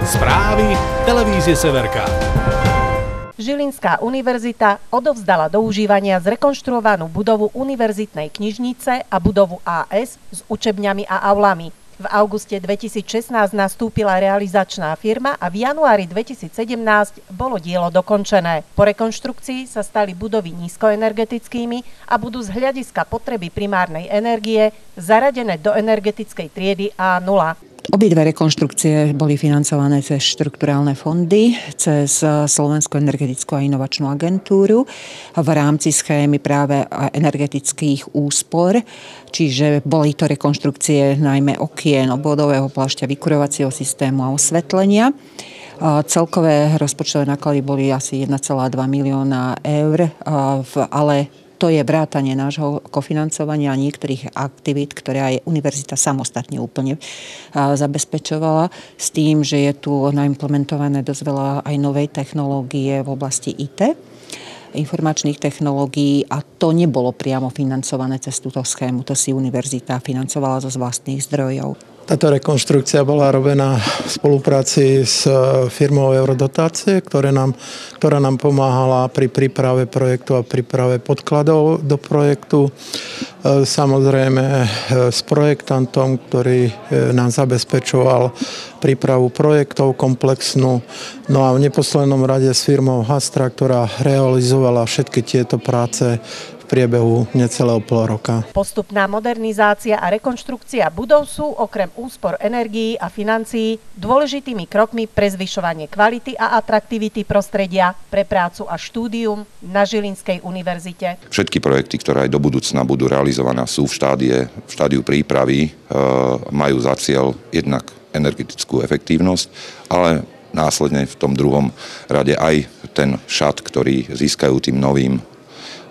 Správy televízie Severka. Žilinská univerzita odovzdala do užívania zrekonštruovanú budovu univerzitnej knižnice a budovu AS s učebňami a aulami. V auguste 2016 nastúpila realizačná firma a v januári 2017 bolo dielo dokončené. Po rekonštrukcii sa stali budovy nízkoenergetickými a budú z hľadiska potreby primárnej energie zaradené do energetickej triedy A0. Obidve rekonštrukcie boli financované cez štrukturálne fondy, cez Slovenskú energetickú a inovačnú agentúru v rámci schémy práve energetických úspor, čiže boli to rekonštrukcie najmä okien, obvodového plášťa, vykurovacieho systému a osvetlenia. Celkové rozpočtové náklady boli asi 1,2 milióna eur, ale to je vrátanie nášho kofinancovania a niektorých aktivít, ktoré aj univerzita samostatne úplne zabezpečovala s tým, že je tu naimplementované dosť veľa aj novej technológie v oblasti IT informačných technológií a to nebolo priamo financované cez túto schému. To si univerzita financovala zo vlastných zdrojov. Táto rekonštrukcia bola robená v spolupráci s e, firmou Eurodotácie, ktoré nám, ktorá nám pomáhala pri príprave projektu a príprave podkladov do projektu. E, samozrejme e, s projektantom, ktorý nám zabezpečoval prípravu projektov komplexnú. No a v neposlednom rade s firmou Hastra, ktorá realizovala všetky tieto práce priebehu necelého pol roka. Postupná modernizácia a rekonštrukcia budov sú okrem úspor energií a financií dôležitými krokmi pre zvyšovanie kvality a atraktivity prostredia pre prácu a štúdium na Žilinskej univerzite. Všetky projekty, ktoré aj do budúcna budú realizované, sú v, štádie, v štádiu prípravy, e, majú za cieľ jednak energetickú efektívnosť, ale následne v tom druhom rade aj ten šat, ktorý získajú tým novým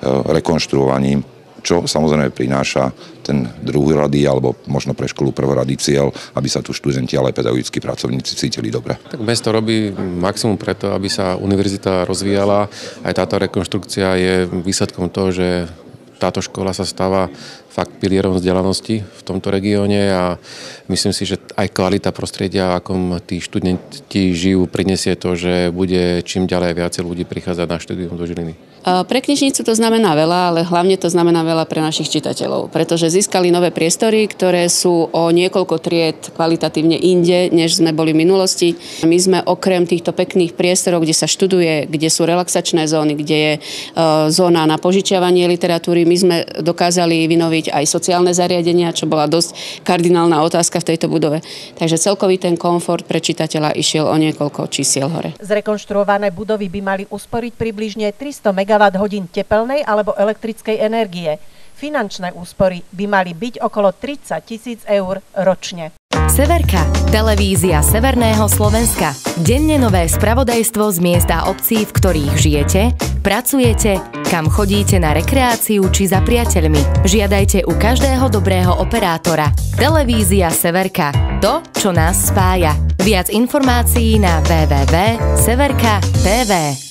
rekonštruovaním, čo samozrejme prináša ten druhý rady alebo možno pre školu prvorady cieľ, aby sa tu študenti, ale aj pedagogickí pracovníci cítili dobre. Tak mesto robí maximum preto, aby sa univerzita rozvíjala. Aj táto rekonštrukcia je výsledkom toho, že táto škola sa stáva fakt pilierom vzdelanosti v tomto regióne a myslím si, že aj kvalita prostredia, akom tí študenti žijú, prinesie to, že bude čím ďalej viacej ľudí prichádzať na štúdium do Žiliny. Pre knižnicu to znamená veľa, ale hlavne to znamená veľa pre našich čitateľov, pretože získali nové priestory, ktoré sú o niekoľko tried kvalitatívne inde, než sme boli v minulosti. My sme okrem týchto pekných priestorov, kde sa študuje, kde sú relaxačné zóny, kde je zóna na požičiavanie literatúry, my sme dokázali vynoviť vybaviť aj sociálne zariadenia, čo bola dosť kardinálna otázka v tejto budove. Takže celkový ten komfort pre čitateľa išiel o niekoľko čísiel hore. Zrekonštruované budovy by mali usporiť približne 300 MWh tepelnej alebo elektrickej energie. Finančné úspory by mali byť okolo 30 tisíc eur ročne. Severka, televízia Severného Slovenska. Denne nové spravodajstvo z miesta obcí, v ktorých žijete, pracujete, kam chodíte na rekreáciu či za priateľmi. Žiadajte u každého dobrého operátora. Televízia Severka. To, čo nás spája. Viac informácií na www.severka.tv.